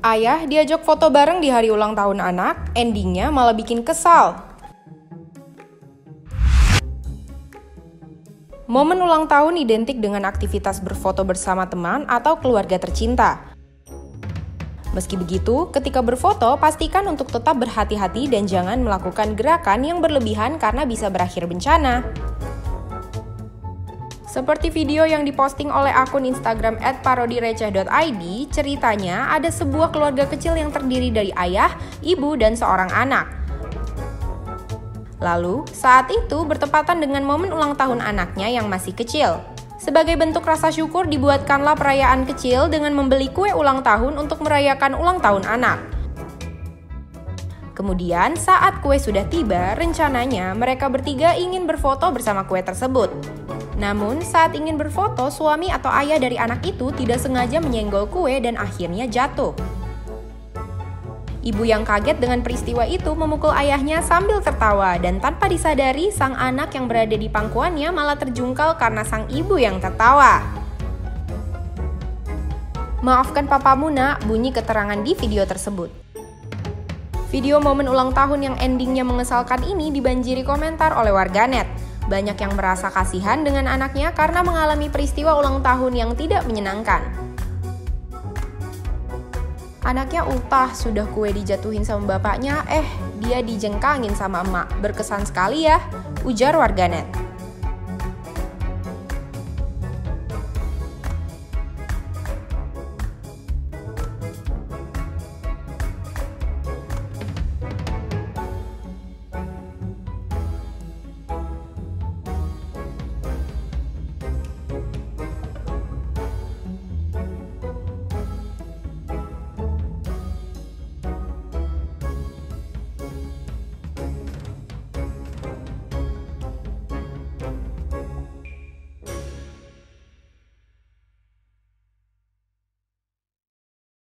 Ayah diajak foto bareng di hari ulang tahun anak, endingnya malah bikin kesal. Momen ulang tahun identik dengan aktivitas berfoto bersama teman atau keluarga tercinta. Meski begitu, ketika berfoto, pastikan untuk tetap berhati-hati dan jangan melakukan gerakan yang berlebihan karena bisa berakhir bencana. Seperti video yang diposting oleh akun Instagram @parodireceh.id, ceritanya ada sebuah keluarga kecil yang terdiri dari ayah, ibu, dan seorang anak. Lalu, saat itu bertepatan dengan momen ulang tahun anaknya yang masih kecil. Sebagai bentuk rasa syukur dibuatkanlah perayaan kecil dengan membeli kue ulang tahun untuk merayakan ulang tahun anak. Kemudian, saat kue sudah tiba, rencananya mereka bertiga ingin berfoto bersama kue tersebut. Namun, saat ingin berfoto, suami atau ayah dari anak itu tidak sengaja menyenggol kue dan akhirnya jatuh. Ibu yang kaget dengan peristiwa itu memukul ayahnya sambil tertawa dan tanpa disadari sang anak yang berada di pangkuannya malah terjungkal karena sang ibu yang tertawa. Maafkan papamu nak, bunyi keterangan di video tersebut. Video momen ulang tahun yang endingnya mengesalkan ini dibanjiri komentar oleh warganet. Banyak yang merasa kasihan dengan anaknya karena mengalami peristiwa ulang tahun yang tidak menyenangkan. Anaknya ultah sudah kue dijatuhin sama bapaknya, eh dia dijengkangin sama emak. Berkesan sekali ya, ujar warganet.